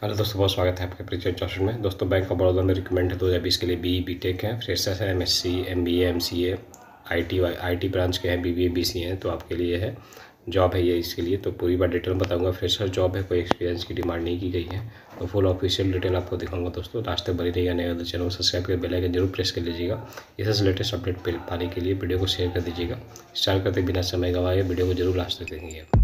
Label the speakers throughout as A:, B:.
A: Hello दोस्तों, बहुत स्वागत है आपके परिचय चौसठ में। दोस्तों, बैंक ऑफ़ बड़ौदा में रिकमेंड है दो हज़ार बीस के लिए बी बी टेक है। फ्रेशर्स है M S C M B M C A I T I T branch के हैं B B A B C हैं तो आपके लिए है। जॉब है ये इसके लिए तो पूरी बार डिटेल बताऊँगा। फ्रेशर जॉब है, कोई एक्सपीरियंस की डिमांड नहीं की गई है तो फुल ऑफिशियल डिटेल आपको दिखाऊँगा दोस्तों। लास्ट तक बनी रहेगा नए चैनल को सब्सक्राइब कर बेल आइकन ज़रूर प्रेस कर लीजिएगा। इससे लेटेस्ट अपडेट पाने के लिए वीडियो को शेयर कर दीजिएगा। स्टार्ट करते बिना समय गवाए वीडियो को ज़रूर लास्ट तक देखेंगे।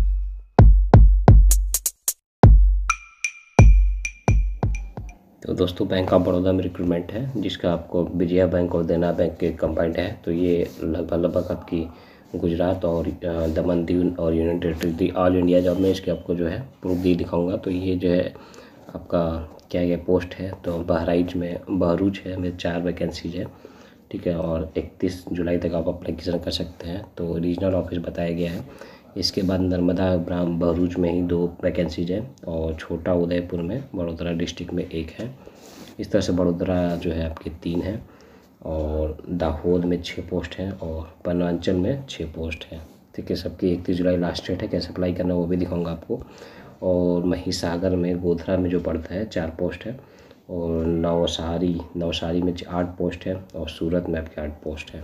A: तो दोस्तों बैंक ऑफ़ बड़ौदा में रिक्रूटमेंट है, जिसका आपको विजया बैंक और देना बैंक के कंबाइंड है। तो ये लगभग लगभग आपकी गुजरात और दमन दीव और union territory all India job में इसके आपको जो है प्रूफ दी दिखाऊँगा। तो ये जो है आपका क्या ये पोस्ट है तो बहराइच में बहरूच है, में चार वैकेंसीज है, ठीक है? और 31 जुलाई तक आप अप्लीकेशन कर सकते हैं? तो रीजनल ऑफ़िस बताया गया है। इसके बाद नर्मदा ब्राम भरूच में ही दो वैकेंसीज हैं और छोटा उदयपुर में बड़ोदरा डिस्ट्रिक्ट में एक है। इस तरह से बड़ोदरा जो है आपके तीन हैं और दाहोद में छः पोस्ट हैं और पन्वांचल में छः पोस्ट हैं। ठीक है, सबकी इकतीस जुलाई लास्ट डेट है, कैसे अप्लाई करना वो भी दिखाऊँगा आपको। और महिसागर में, गोधरा में जो पड़ता है, चार पोस्ट है और नवसारी नवसारी में आठ पोस्ट है और सूरत में आपके आठ पोस्ट है।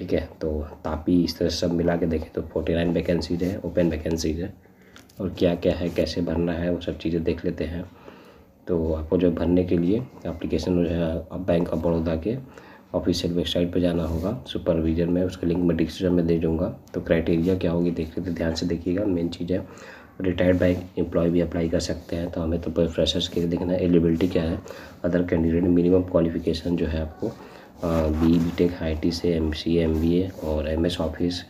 A: ठीक है? तो तापी इस तरह सब मिला के देखें तो फोर्टी नाइन वैकेंसीज है ओपन वैकेंसीज है। और क्या क्या है, कैसे भरना है, वो सब चीज़ें देख लेते हैं। तो आपको जो भरने के लिए एप्लीकेशन जो है बैंक ऑफ़ बड़ौदा के ऑफिशियल वेबसाइट पर जाना होगा सुपरविजन में, उसका लिंक मैं डिस्क्रिप्शन में दे दूँगा। तो क्राइटेरिया क्या होगी देख लेते ध्यान से देखिएगा मेन चीज़ है। रिटायर्ड बैंक एम्प्लॉय भी अप्लाई कर सकते हैं तो हमें तो फ्रेशर्स के लिए देखना एलिजिबिलिटी क्या है अदर कैंडिडेट मिनिमम क्वालिफिकेशन जो है आपको B B tech I T से M C M B A और M S office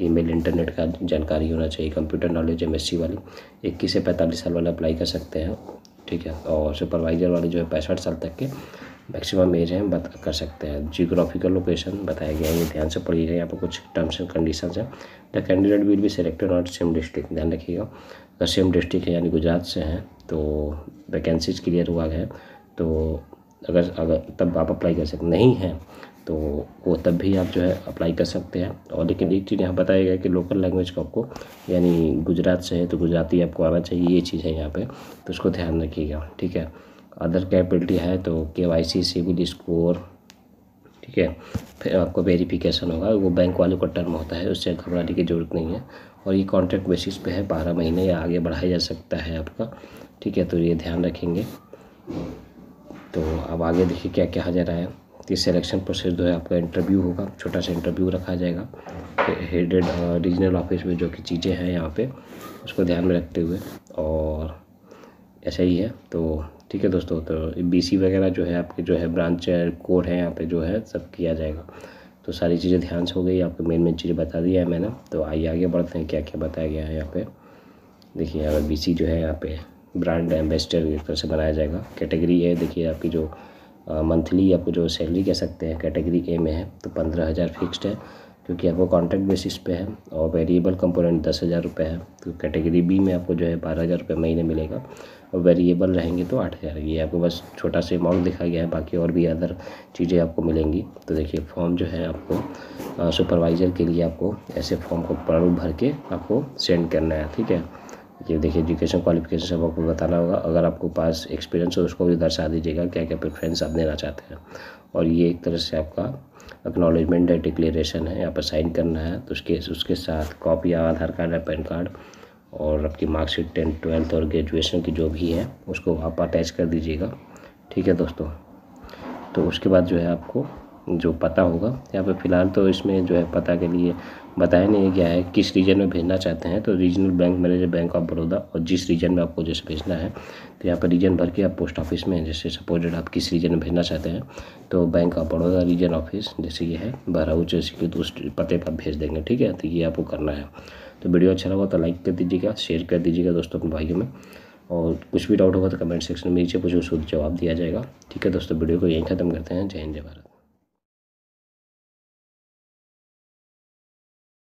A: email internet का जानकारी होना चाहिए computer knowledge M S C वाली। इक्कीस से पैंतालीस साल वाले अप्लाई कर सकते हैं, ठीक है? और सुपरवाइज़र वाले जो है पैंसठ साल तक के मैक्सिमम एज है, बता, कर सकते हैं। जियोग्राफिकल लोकेशन बताया गया है, ये ध्यान से पढ़िएगा, यहाँ पर कुछ टर्म्स एंड कंडीशन है। The candidate will be selected not same district ध्यान रखिएगा। अगर सेम डिस्ट्रिक्ट है, यानी गुजरात से हैं तो वैकेंसीज क्लियर हुआ है तो अगर अगर तब आप अप्लाई कर सकते नहीं हैं तो वो तब भी आप जो है अप्लाई कर सकते हैं। और लेकिन एक चीज़ यहाँ बताया गया कि लोकल लैंग्वेज को आपको, यानी गुजरात से है तो गुजराती आपको आना चाहिए, ये चीज़ है यहाँ पे तो उसको ध्यान रखिएगा, ठीक है? अदर कैपेबिलिटी है तो के वाई सी, सिविल स्कोर, ठीक है? फिर आपको वेरिफिकेशन होगा, वो बैंक वालों का टर्म होता है, उससे घबराने की ज़रूरत नहीं है। और ये कॉन्ट्रैक्ट बेसिस पे है, बारह महीने या आगे बढ़ाया जा सकता है आपका, ठीक है? तो ये ध्यान रखेंगे। तो अब आगे देखिए क्या कहा जा रहा है। कि सिलेक्शन प्रोसेस जो है आपका इंटरव्यू होगा, छोटा सा इंटरव्यू रखा जाएगा। हेडेड रीजनल ऑफ़िस में जो कि चीज़ें हैं यहाँ पे, उसको ध्यान में रखते हुए और ऐसा ही है। तो ठीक है दोस्तों तो बीसी वगैरह जो है आपके जो है ब्रांच कोड है यहाँ पे जो है सब किया जाएगा। तो सारी चीज़ें ध्यान से हो गई, आपको मेन मेन चीज़ें बता दिया है मैंने। तो आइए आगे बढ़ते हैं क्या क्या बताया गया है यहाँ पे। देखिए, अगर बीसी जो है यहाँ पे ब्रांड एम्बेसडर एक तरह से बनाया जाएगा। कैटेगरी है देखिए आपकी जो मंथली आपको जो सैलरी कह सकते हैं कैटेगरी ए में है तो पंद्रह हज़ार फिक्स्ड है, क्योंकि आपको कॉन्ट्रैक्ट बेसिस पे है और वेरिएबल कंपोनेंट दस हज़ार रुपये है तो कैटेगरी बी में आपको जो है बारह हज़ार रुपये महीने मिलेगा और वेरिएबल रहेंगे तो आठ हज़ार। ये आपको बस छोटा सा अमाउंट दिखाया गया है, बाकी और भी अदर चीज़ें आपको मिलेंगी। तो देखिए फॉर्म जो है आपको सुपरवाइज़र के लिए आपको ऐसे फॉर्म को प्रारूप भर के आपको सेंड करना है, ठीक है? ये देखिए एजुकेशन क्वालिफिकेशन सब आपको बताना होगा। अगर आपको पास एक्सपीरियंस हो, उसको भी दर्शा दीजिएगा क्या क्या प्रेफरेंस आप देना चाहते हैं। और ये एक तरह से आपका एक्नॉलेजमेंट है डिक्लेरेशन है, यहाँ पर साइन करना है। तो उसके उसके साथ कॉपी आधार कार्ड या पैन कार्ड और आपकी मार्कशीट टेंथ ट्वेल्थ और ग्रेजुएशन की जो भी है, उसको आप अटैच कर दीजिएगा। ठीक है दोस्तों? तो उसके बाद जो है आपको जो पता होगा। यहाँ पे फ़िलहाल तो इसमें जो है पता के लिए बताया नहीं गया है, किस रीजन में भेजना चाहते हैं। तो regional bank manager bank of Baroda और जिस रीजन में आपको जैसे भेजना है तो यहाँ पर रीजन भर के आप पोस्ट ऑफ़िस में जैसे सपोजेड आप किस रीजन में भेजना चाहते हैं तो bank of Baroda region office जैसे ये है बहराउच जैसे कि दूसरे पते पर भेज देंगे, ठीक है? तो ये आपको करना है। तो वीडियो अच्छा लगा तो लाइक कर दीजिएगा शेयर कर दीजिएगा दोस्तों अपने भाइयों में। और कुछ भी डाउट होगा तो कमेंट सेक्शन में नीचे पूछो शुद्ध जवाब दिया जाएगा। ठीक है दोस्तों, वीडियो को यहीं ख़त्म करते हैं। जय हिंद, जय भारत।